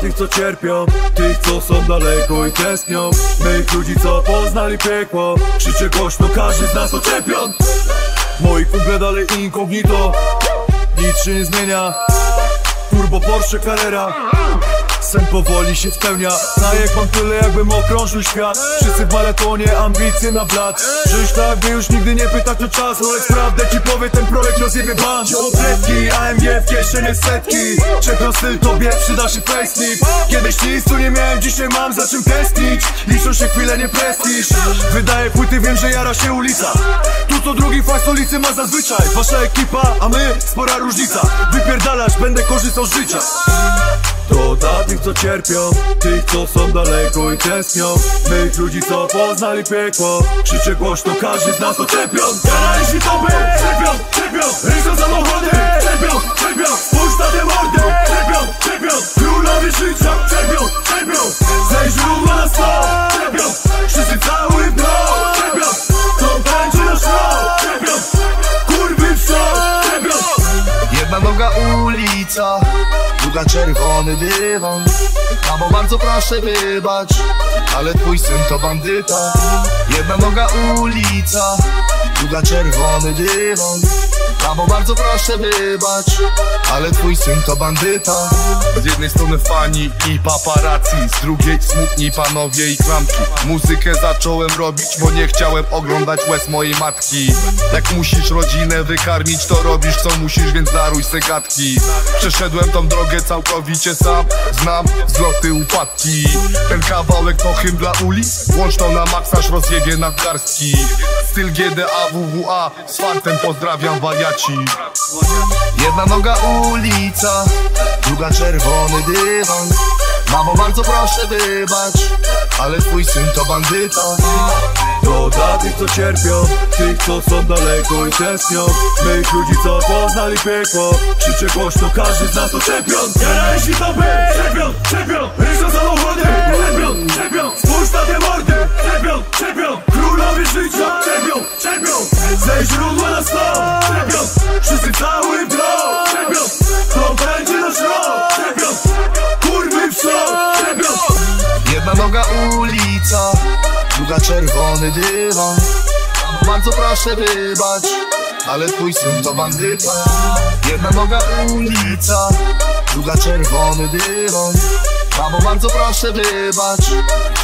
tych co cierpią Tych co są daleko i tęsknią. Mych ludzi co poznali piekło Krzyczę głośno, każdy z nas to czempion Moi kumple dalej incognito Nic się nie zmienia. Turbo Porsche Carrera Sen powoli się spełnia. Na jak mam tyle jakbym okrążył świat. Wszyscy w maratonie, ambicje na blat Żyć tak by już nigdy nie pytać o czas Lecz prawdę ci powie, ten projekt rozjebie ban. Ciągotretki, AMG w kieszenie setki. Czekam styl tobie, przyda się facelift Kiedyś nic tu nie miałem, dzisiaj mam za czym testnić Liczą się chwile, nie prestiż. Wydaje płyty, wiem, że jara się ulica. Tu co drugi fakt stolicy ma zazwyczaj. Wasza ekipa, a my, spora różnica. Wypierdalasz, będę korzystał z życia. To dla tych co cierpią, tych co są daleko i tęsknią. Mych ludzi co poznali piekło. Krzyczę głośno, każdy z nas to czempion Ja jeśli to by, noga ulica, druga czerwony dywan. Mamo bardzo proszę wybacz, ale twój syn to bandyta. Jedna noga ulica, druga czerwony dywan Mamo bardzo proszę wybacz, ale twój syn to bandyta. Z jednej strony fani i paparazzi Z drugiej smutni panowie i klamki. Muzykę zacząłem robić, bo nie chciałem oglądać łez mojej matki. Jak musisz rodzinę wykarmić, to robisz co musisz, więc daruj se gadki Przeszedłem tą drogę całkowicie sam Znam wzloty, upadki. Ten kawałek to hymn dla ulic Włącz to na maksaż, rozjebie na garstki Styl GDA, WWA Z fartem pozdrawiam Jedna noga ulica, druga czerwony dywan. Mamo bardzo proszę wybacz, ale twój syn to bandyta. To dla tych co cierpią, tych co są daleko i tęsknią. Mych ludzi co poznali piekło. Krzyczę głośno, każdy z nas to czempion Ja jeśli to by, czempion, czempion Ryżą samochody, czempion, czempion druga czerwony dywan. Bardzo proszę wybacz, ale twój syn to bandyta Jedna noga ulica, druga czerwony dywan. Mamo bardzo proszę wybacz,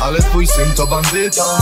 ale twój syn to bandyta